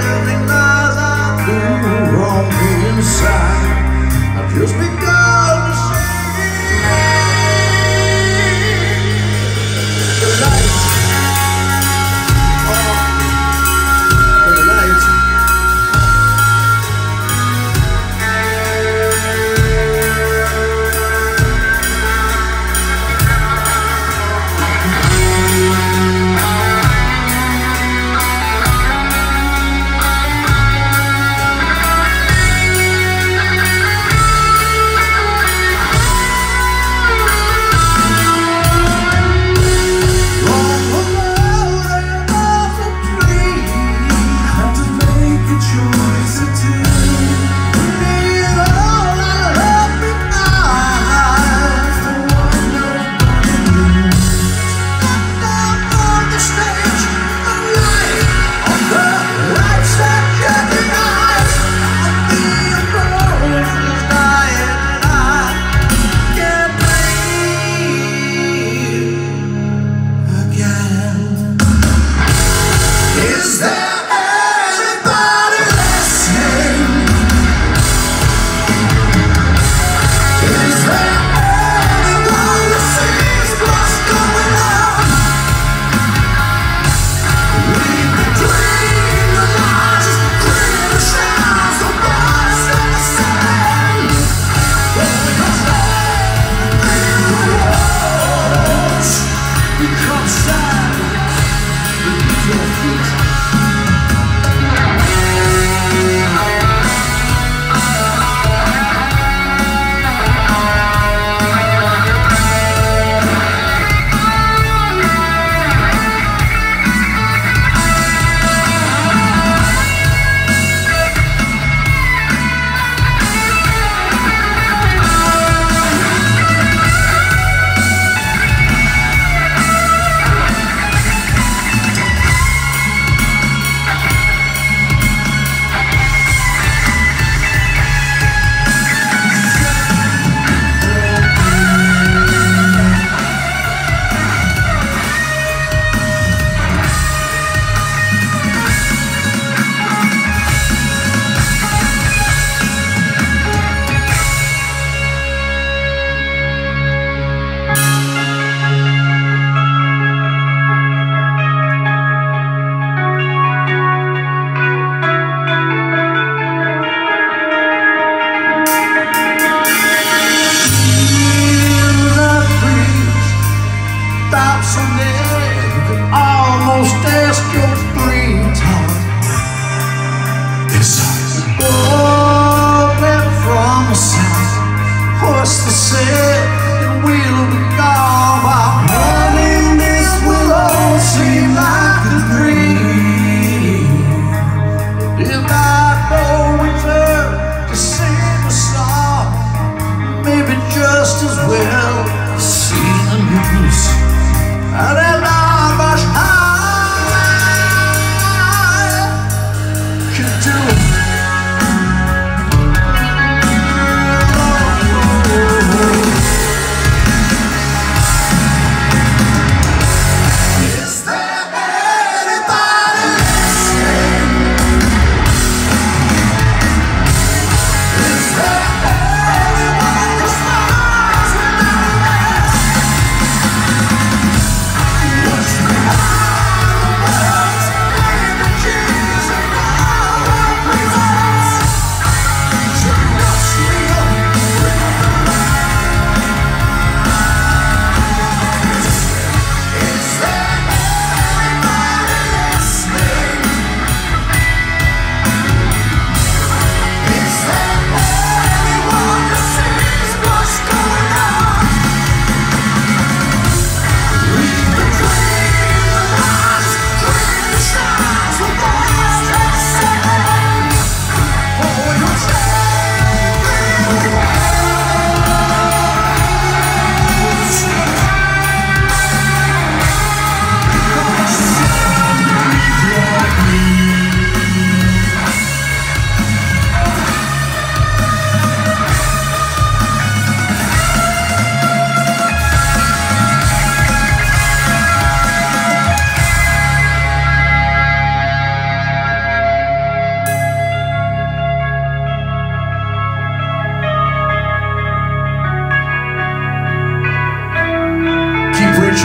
living lies I do wrong inside. I've just begun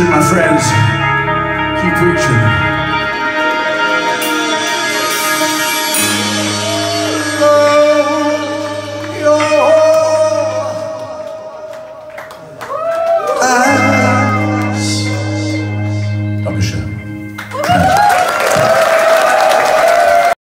preaching, my friends. Keep preaching.